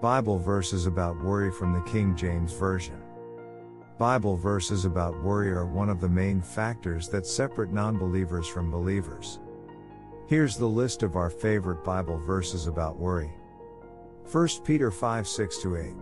Bible verses about worry from the King James Version. Bible verses about worry are one of the main factors that separate non believers from believers. Here's the list of our favorite Bible verses about worry 1 Peter 5 6 8.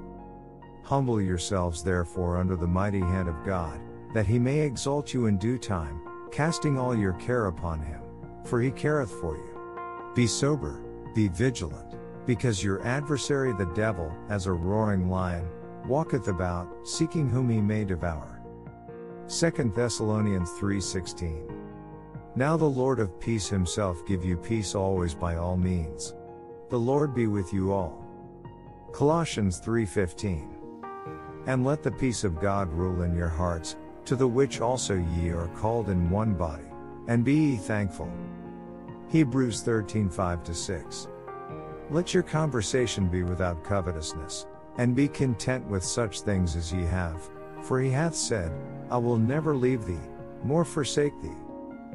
Humble yourselves therefore under the mighty hand of God, that he may exalt you in due time, casting all your care upon him, for he careth for you. Be sober, be vigilant, because your adversary the devil, as a roaring lion, walketh about, seeking whom he may devour. 2 Thessalonians 3:16. Now the Lord of peace himself give you peace always by all means. The Lord be with you all. Colossians 3:15. And let the peace of God rule in your hearts, to the which also ye are called in one body, and be ye thankful. Hebrews 13:5 6. Let your conversation be without covetousness, and be content with such things as ye have, for he hath said, I will never leave thee, nor forsake thee.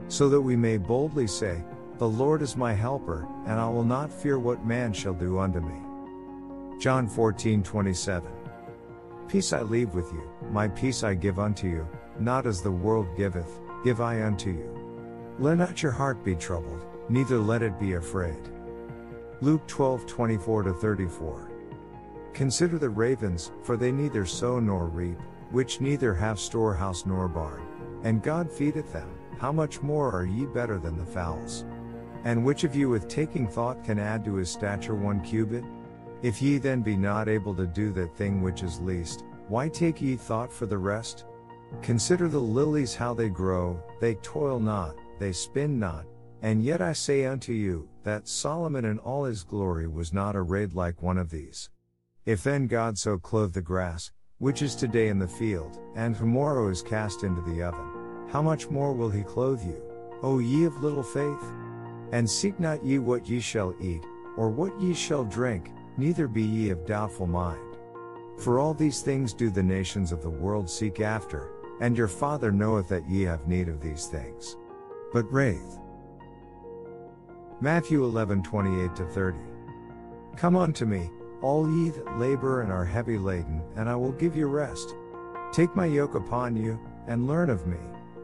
So that we may boldly say, The Lord is my helper, and I will not fear what man shall do unto me. John 14 27. Peace I leave with you, my peace I give unto you, not as the world giveth, give I unto you. Let not your heart be troubled, neither let it be afraid. Luke 12 24 34. Consider the ravens, for they neither sow nor reap, which neither have storehouse nor barn, and God feedeth them. How much more are ye better than the fowls? And which of you with taking thought can add to his stature one cubit? If ye then be not able to do that thing which is least, why take ye thought for the rest? Consider the lilies how they grow, they toil not, they spin not, and yet I say unto you, that Solomon in all his glory was not arrayed like one of these. If then God so clothe the grass, which is today in the field, and tomorrow is cast into the oven, how much more will he clothe you, O ye of little faith? And seek not ye what ye shall eat, or what ye shall drink, neither be ye of doubtful mind. For all these things do the nations of the world seek after, and your Father knoweth that ye have need of these things. But wraith. Matthew 11 28 30. Come unto me, all ye that labor and are heavy laden, and I will give you rest. Take my yoke upon you, and learn of me,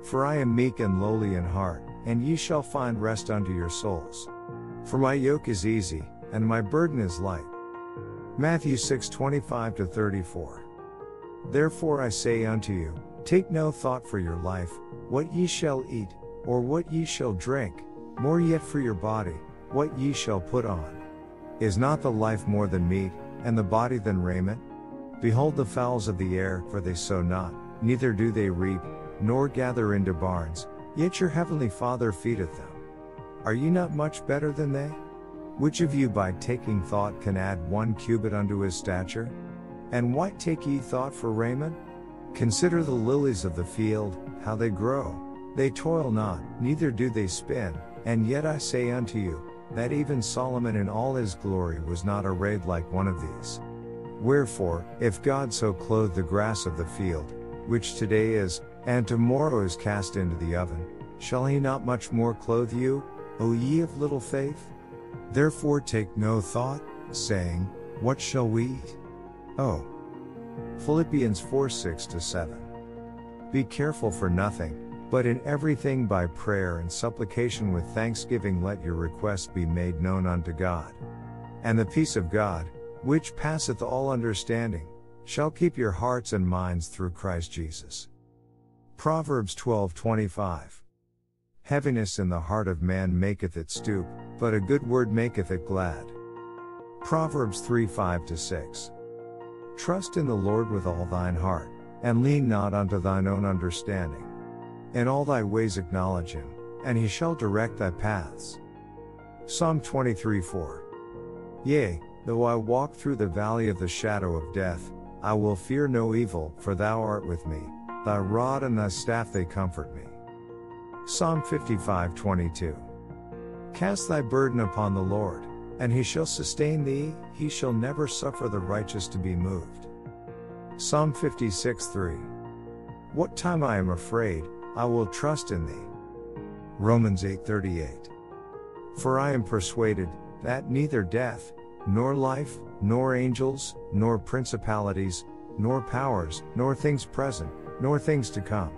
for I am meek and lowly in heart, and ye shall find rest unto your souls. For my yoke is easy, and my burden is light. Matthew 6 25 34. Therefore I say unto you, Take no thought for your life, what ye shall eat, or what ye shall drink, more yet for your body, what ye shall put on. Is not the life more than meat, and the body than raiment? Behold the fowls of the air, for they sow not, neither do they reap, nor gather into barns, yet your heavenly Father feedeth them. Are ye not much better than they? Which of you by taking thought can add one cubit unto his stature? And why take ye thought for raiment? Consider the lilies of the field, how they grow. They toil not, neither do they spin, and yet I say unto you, that even Solomon in all his glory was not arrayed like one of these. Wherefore, if God so clothe the grass of the field, which today is, and tomorrow is cast into the oven, shall he not much more clothe you, O ye of little faith? Therefore take no thought, saying, What shall we eat? Oh. Philippians 4 6 7. Be careful for nothing, but in everything by prayer and supplication with thanksgiving let your requests be made known unto God. And the peace of God, which passeth all understanding, shall keep your hearts and minds through Christ Jesus. Proverbs 12:25 Heaviness in the heart of man maketh it stoop, but a good word maketh it glad. Proverbs 3 5 6. Trust in the Lord with all thine heart, and lean not unto thine own understanding. In all thy ways acknowledge him, and he shall direct thy paths. Psalm 23 4. Yea, though I walk through the valley of the shadow of death, I will fear no evil, for thou art with me, thy rod and thy staff they comfort me. Psalm 55 22. Cast thy burden upon the Lord, and he shall sustain thee, he shall never suffer the righteous to be moved. Psalm 56 3. What time I am afraid, I will trust in thee. Romans 8:38. For I am persuaded that neither death, nor life, nor angels, nor principalities, nor powers, nor things present, nor things to come.